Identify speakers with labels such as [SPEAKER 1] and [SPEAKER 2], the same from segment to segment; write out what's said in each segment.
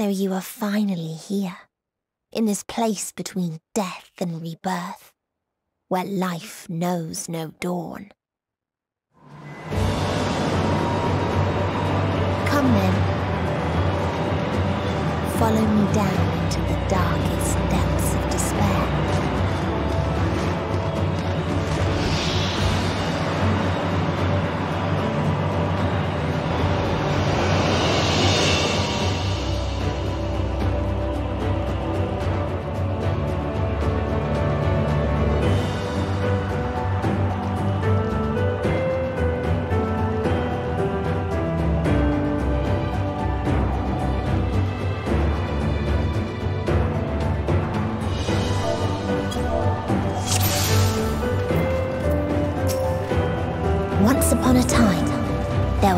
[SPEAKER 1] So you are finally here, in this place between death and rebirth, where life knows no dawn. Come then, follow me down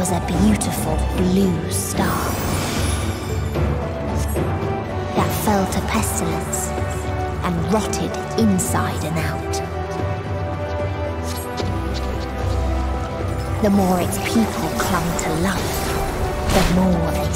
[SPEAKER 1] was a beautiful blue star that fell to pestilence and rotted inside and out. The more its people clung to life, the more they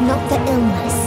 [SPEAKER 1] not the illness,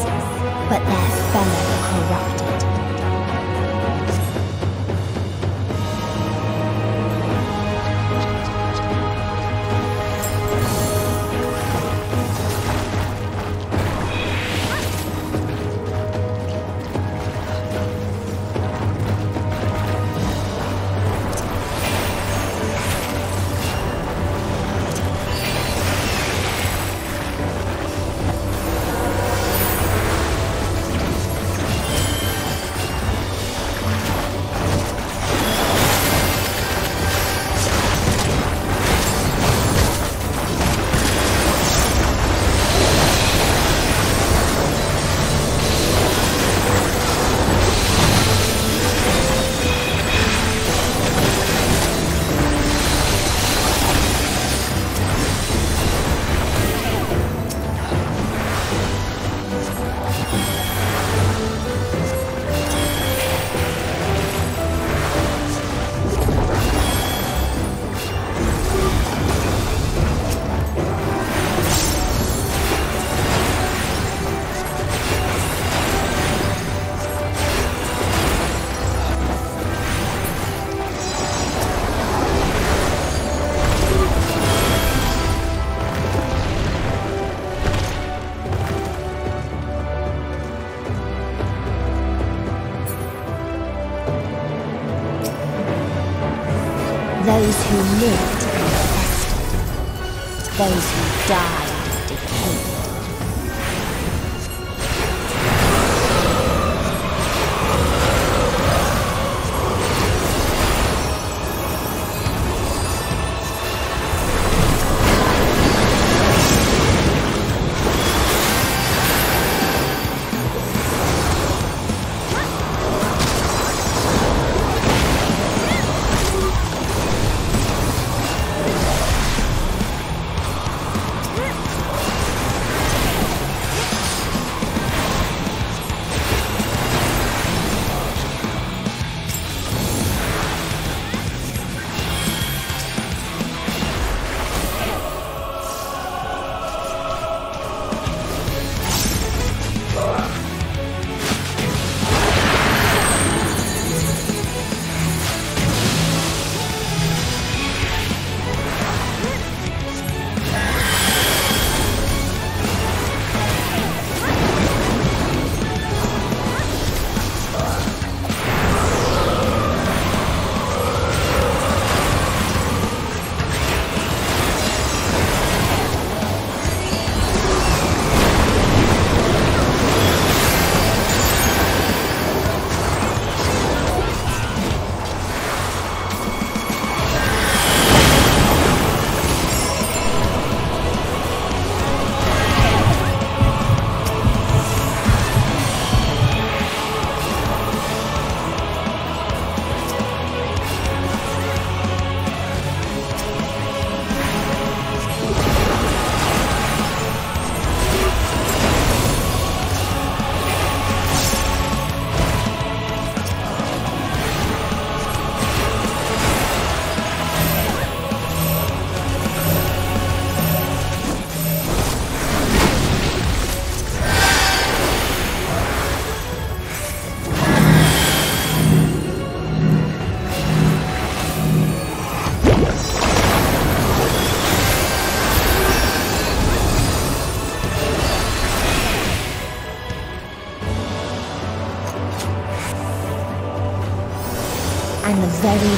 [SPEAKER 1] very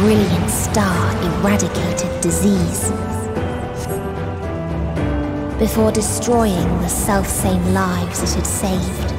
[SPEAKER 1] brilliant star eradicated disease. Before destroying the self-same lives it had saved.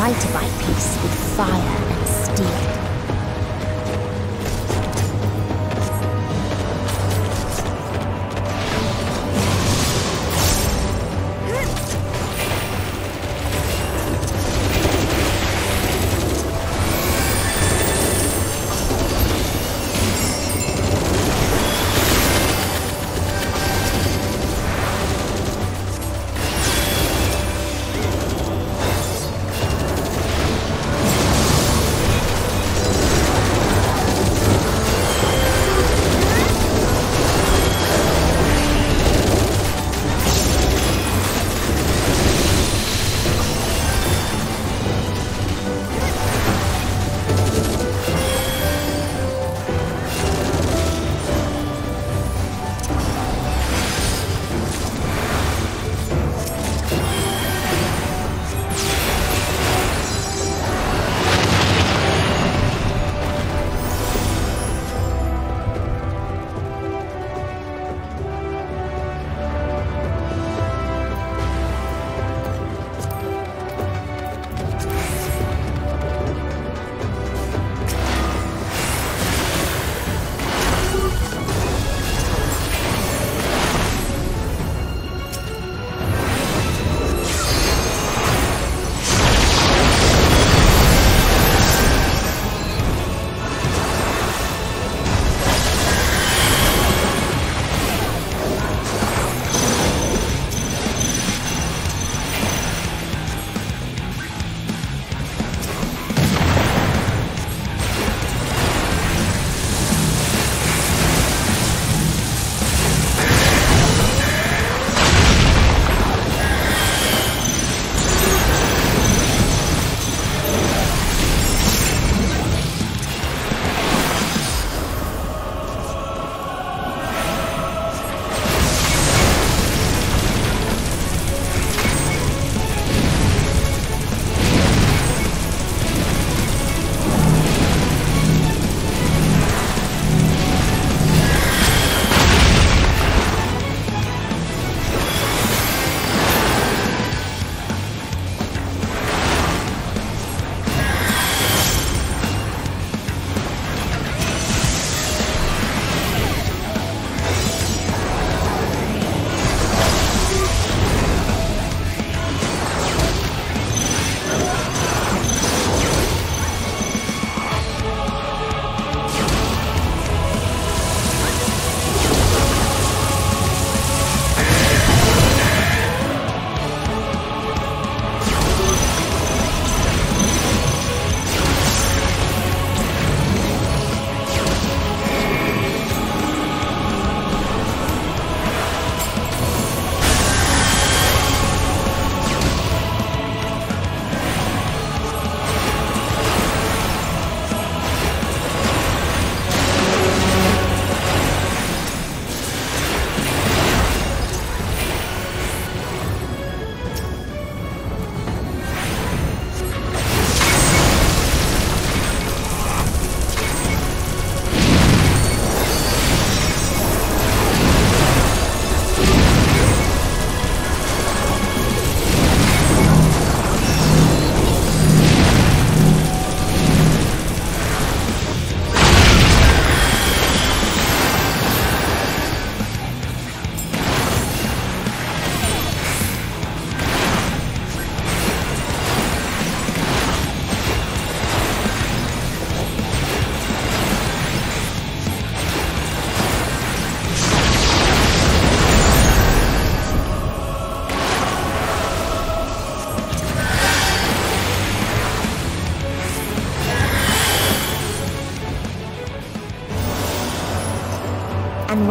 [SPEAKER 1] Tried to buy peace with fire and steel.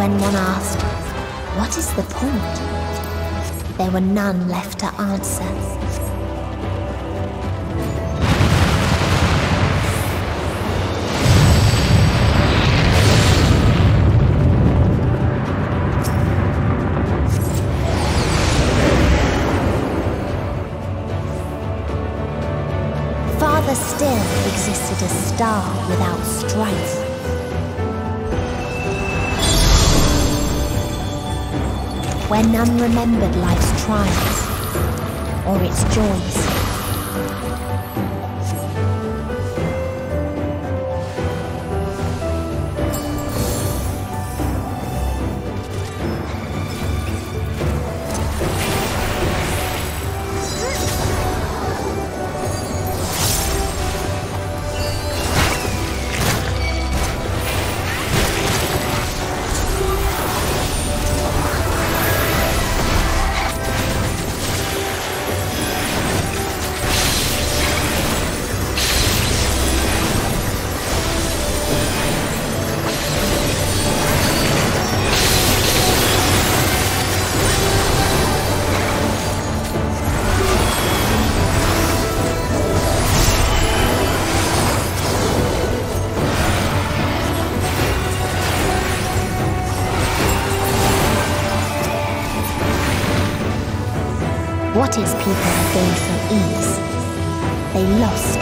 [SPEAKER 1] When one asked, What is the point? There were none left to answer. Farther still existed a star without strife. Where none remembered life's trials or its joys. Lost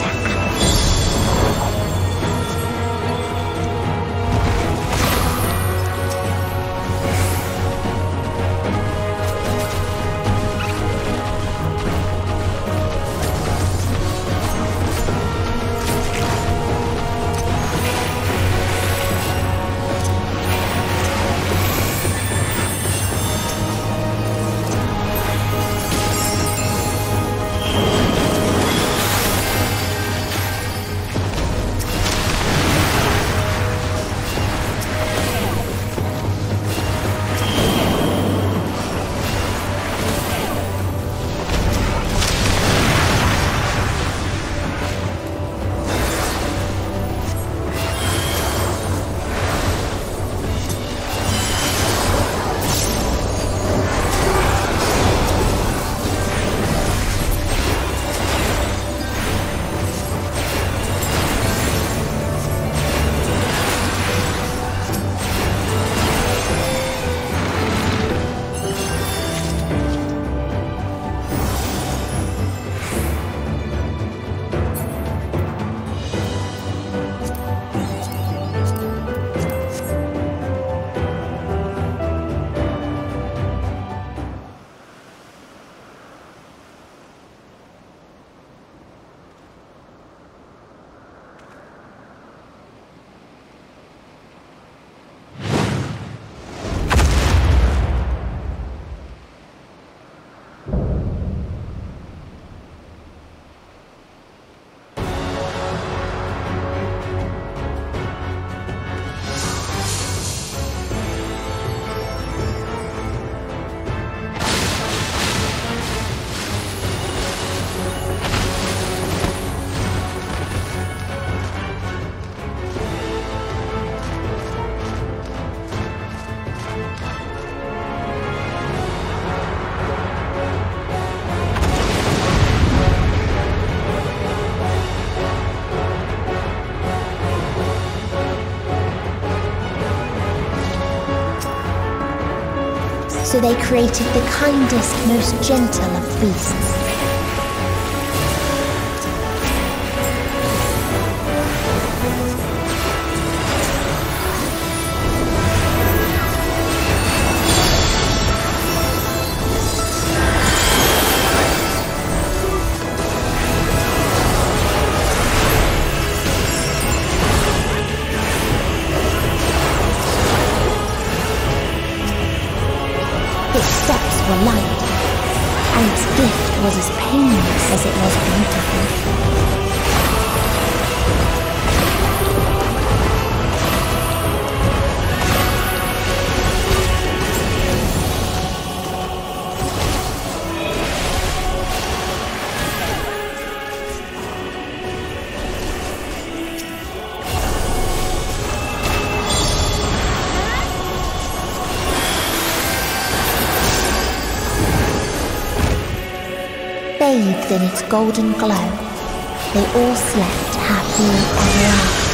[SPEAKER 1] So they created the kindest, most gentle of beasts. Were light, and its gift was as painless as it was beautiful. Bathed in its golden glow, they all slept happily ever after.